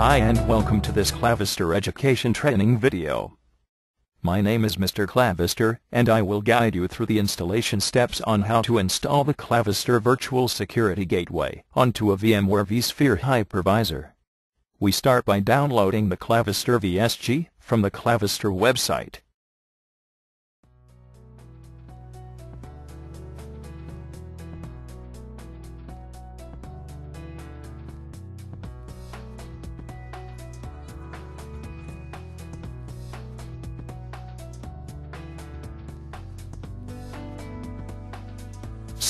Hi and welcome to this Clavister education training video. My name is Mr. Clavister, and I will guide you through the installation steps on how to install the Clavister Virtual Security Gateway onto a VMware vSphere hypervisor. We start by downloading the Clavister VSG from the Clavister website.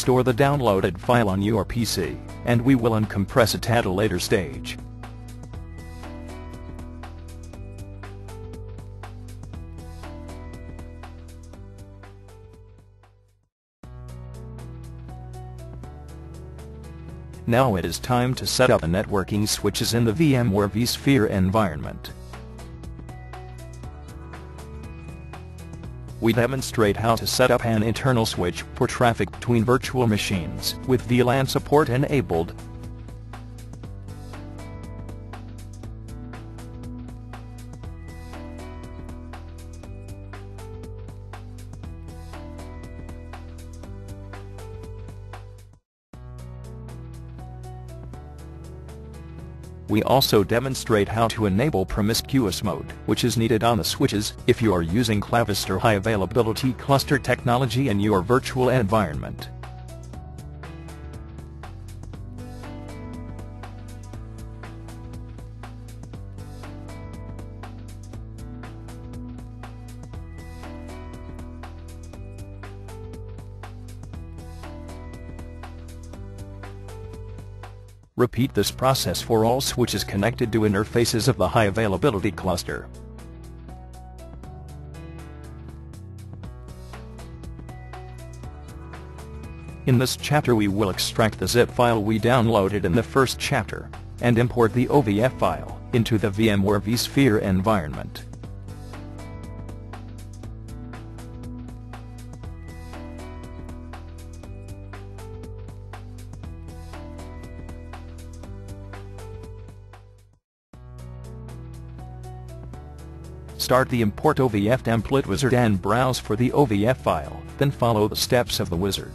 Store the downloaded file on your PC, and we will uncompress it at a later stage. Now it is time to set up the networking switches in the VMware vSphere environment. We demonstrate how to set up an internal switch for traffic between virtual machines with VLAN support enabled. We also demonstrate how to enable promiscuous mode, which is needed on the switches if you are using Clavister High Availability Cluster technology in your virtual environment. Repeat this process for all switches connected to interfaces of the high availability cluster. In this chapter we will extract the zip file we downloaded in the first chapter, and import the OVF file into the VMware vSphere environment. Start the Import OVF template wizard and browse for the OVF file, then follow the steps of the wizard.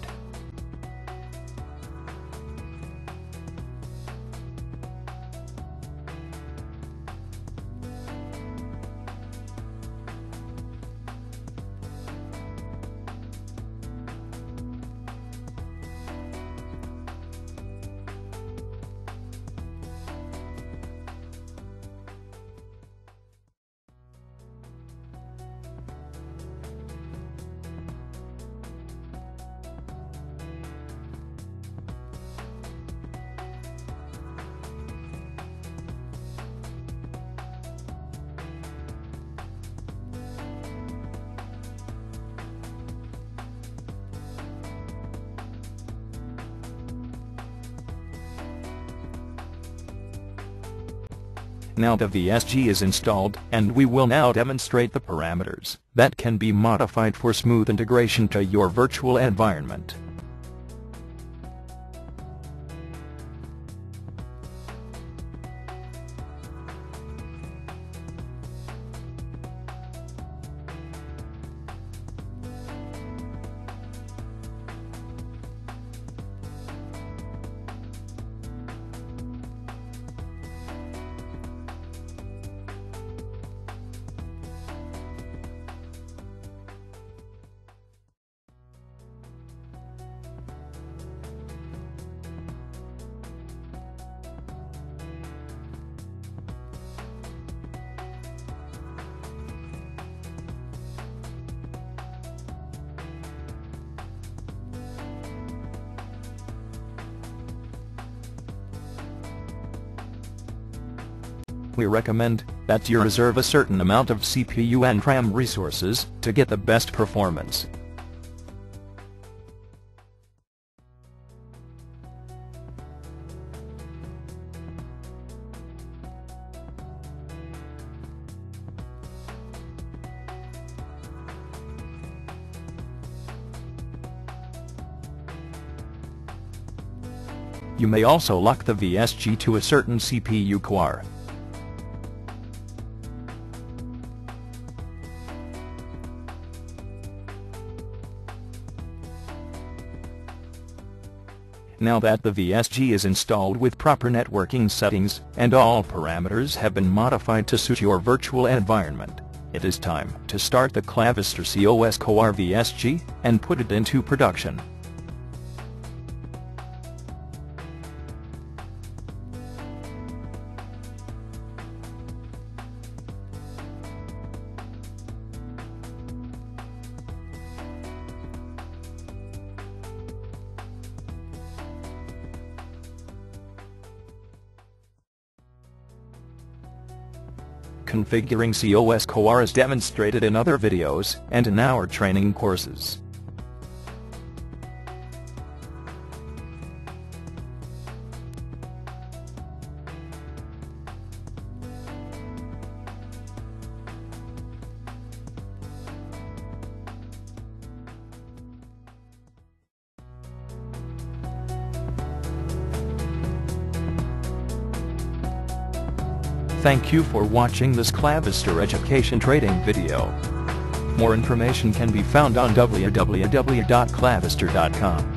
Now the VSG is installed, and we will now demonstrate the parameters that can be modified for smooth integration to your virtual environment. We recommend that you reserve a certain amount of CPU and RAM resources to get the best performance. You may also lock the VSG to a certain CPU core. Now that the VSG is installed with proper networking settings, and all parameters have been modified to suit your virtual environment, it is time to start the Clavister COS Core VSG and put it into production. Configuring COS Core is demonstrated in other videos and in our training courses. Thank you for watching this Clavister education trading video. More information can be found on www.clavister.com.